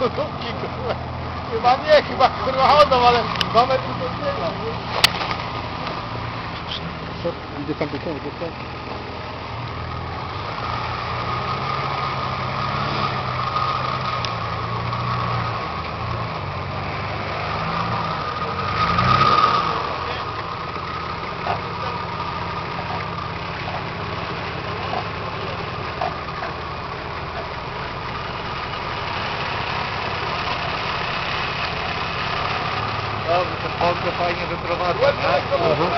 Lubki, kurwa. Chyba nie, chyba kurwa chodzą, ale mamy tylko tyle. Idę tam do końca, Dobrze, to Polko fajnie wyprowadza, nie? Mhm.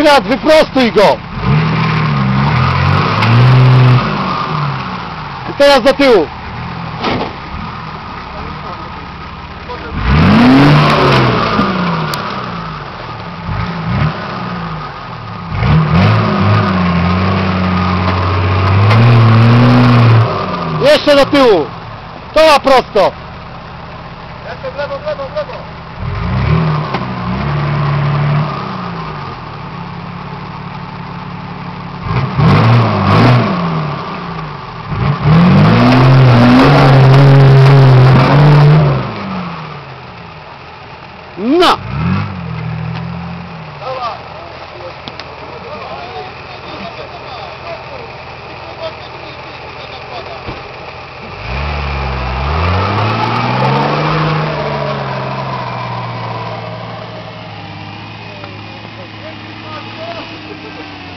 Ignat, wyprostuj go! I teraz do tyłu. Jeszcze do tyłu. Toła prosto.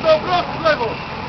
Mocno, prosto w!